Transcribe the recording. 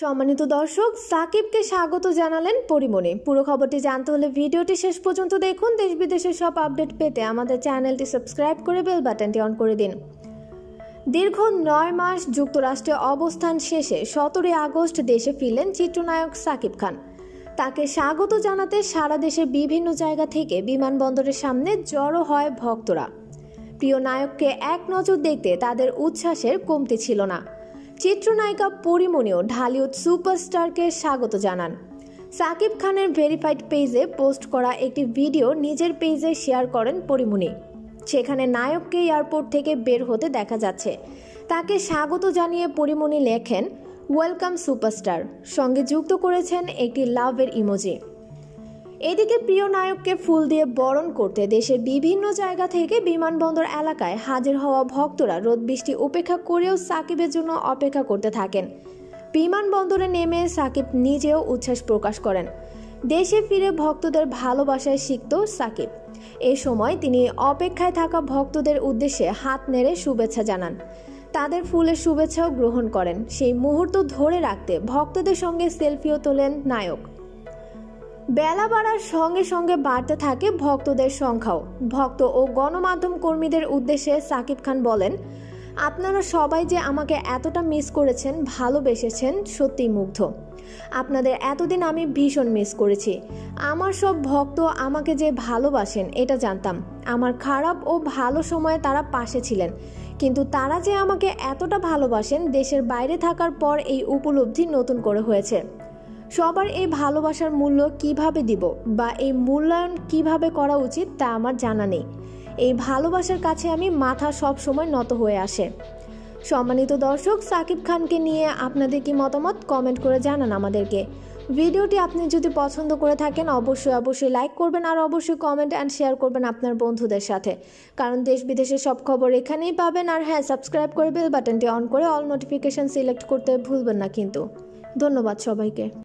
সম্মানিত দর্শক, সাকিবকে স্বাগত জানালেন পরিমণি। পুরো খবরটি জানতে হলে ভিডিওটি শেষ পর্যন্ত দেখুন। দেশ বিদেশের সব আপডেট পেতে আমাদের চ্যানেলটি সাবস্ক্রাইব করে বেল বাটনটি অন করে দিন। দীর্ঘ নয় মাস যুক্তরাষ্ট্রে অবস্থান শেষে সতেরোই আগস্ট দেশে ফিরলেন চিত্রনায়ক সাকিব খান। তাকে স্বাগত জানাতে সারা দেশের বিভিন্ন জায়গা থেকে বিমানবন্দরের সামনে জড়ো হয় ভক্তরা। প্রিয় নায়ককে এক নজর দেখতে তাদের উচ্ছ্বাসের কমতি ছিল না। চিত্রনায়িকা পরিমণিও ঢালিউড সুপারস্টারকে স্বাগত জানান। সাকিব খানের ভেরিফাইড পেজে পোস্ট করা একটি ভিডিও নিজের পেজে শেয়ার করেন পরিমণি। সেখানে নায়ককে এয়ারপোর্ট থেকে বের হতে দেখা যাচ্ছে। তাকে স্বাগত জানিয়ে পরিমণি লেখেন, ওয়েলকাম সুপারস্টার। সঙ্গে যুক্ত করেছেন একটি লাভের ইমোজি। এদিকে প্রিয় নায়ককে ফুল দিয়ে বরণ করতে দেশের বিভিন্ন জায়গা থেকে বিমানবন্দর এলাকায় হাজির হওয়া ভক্তরা রোদ বৃষ্টি উপেক্ষা করেও সাকিবের জন্য অপেক্ষা করতে থাকেন। বিমানবন্দরে নেমে সাকিব নিজেও উচ্ছ্বাস প্রকাশ করেন। দেশে ফিরে ভক্তদের ভালোবাসায় শিখত সাকিব। এ সময় তিনি অপেক্ষায় থাকা ভক্তদের উদ্দেশ্যে হাত নেড়ে শুভেচ্ছা জানান। তাদের ফুলের শুভেচ্ছাও গ্রহণ করেন। সেই মুহূর্ত ধরে রাখতে ভক্তদের সঙ্গে সেলফিও তোলেন নায়ক। বেলা বাড়ার সঙ্গে সঙ্গে বাড়তে থাকে ভক্তদের সংখ্যাও। ভক্ত ও গণমাধ্যম কর্মীদের উদ্দেশ্যে সাকিব খান বলেন, আপনারা সবাই যে আমাকে এতটা মিস করেছেন, ভালোবেসেছেন, সত্যিই মুগ্ধ। আপনাদের এতদিন আমি ভীষণ মিস করেছি। আমার সব ভক্ত আমাকে যে ভালোবাসেন, এটা জানতাম। আমার খারাপ ও ভালো সময়ে তারা পাশে ছিলেন। কিন্তু তারা যে আমাকে এতটা ভালোবাসেন, দেশের বাইরে থাকার পর এই উপলব্ধি নতুন করে হয়েছে। সবার এই ভালোবাসার মূল্য কীভাবে দিব বা এই মূল্যায়ন কীভাবে করা উচিত তা আমার জানা নেই। এই ভালোবাসার কাছে আমি মাথা সব সময় নত হয়ে আসে। সম্মানিত দর্শক, সাকিব খানকে নিয়ে আপনাদের কি মতামত? কমেন্ট করে জানান আমাদেরকে। ভিডিওটি আপনি যদি পছন্দ করে থাকেন, অবশ্যই অবশ্যই লাইক করবেন আর অবশ্যই কমেন্ট অ্যান্ড শেয়ার করবেন আপনার বন্ধুদের সাথে। কারণ দেশ বিদেশের সব খবর এখানেই পাবেন আর হ্যাঁ সাবস্ক্রাইব করে বেল বাটনটি অন করে অল নোটিফিকেশন সিলেক্ট করতে ভুলবেন না কিন্তু। ধন্যবাদ সবাইকে।